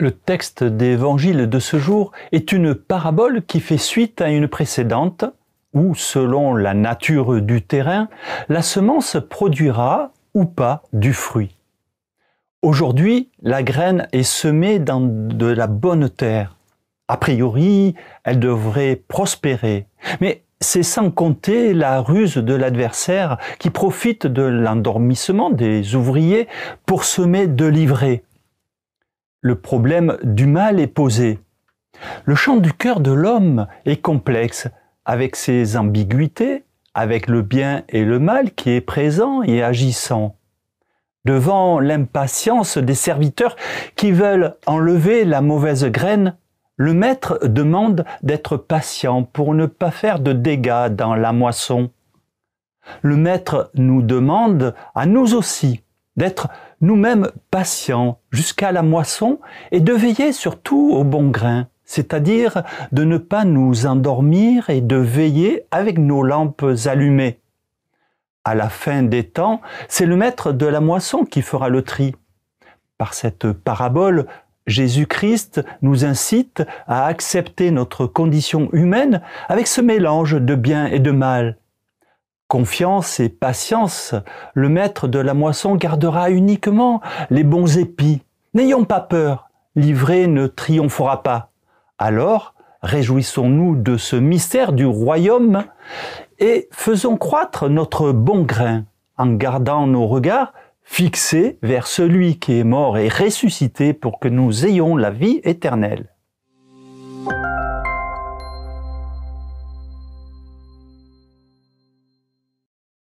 Le texte d'évangile de ce jour est une parabole qui fait suite à une précédente où, selon la nature du terrain, la semence produira ou pas du fruit. Aujourd'hui, la graine est semée dans de la bonne terre. A priori, elle devrait prospérer. Mais c'est sans compter la ruse de l'adversaire qui profite de l'endormissement des ouvriers pour semer de l'ivraie le problème du mal est posé. Le champ du cœur de l'homme est complexe, avec ses ambiguïtés, avec le bien et le mal qui est présent et agissant. Devant l'impatience des serviteurs qui veulent enlever la mauvaise graine, le maître demande d'être patient pour ne pas faire de dégâts dans la moisson. Le maître nous demande à nous aussi d'être nous-mêmes patients jusqu'à la moisson et de veiller surtout au bon grain, c'est-à-dire de ne pas nous endormir et de veiller avec nos lampes allumées. À la fin des temps, c'est le maître de la moisson qui fera le tri. Par cette parabole, Jésus-Christ nous incite à accepter notre condition humaine avec ce mélange de bien et de mal, confiance et patience, le maître de la moisson gardera uniquement les bons épis. N'ayons pas peur, l'ivré ne triomphera pas. Alors, réjouissons-nous de ce mystère du royaume et faisons croître notre bon grain en gardant nos regards fixés vers celui qui est mort et ressuscité pour que nous ayons la vie éternelle.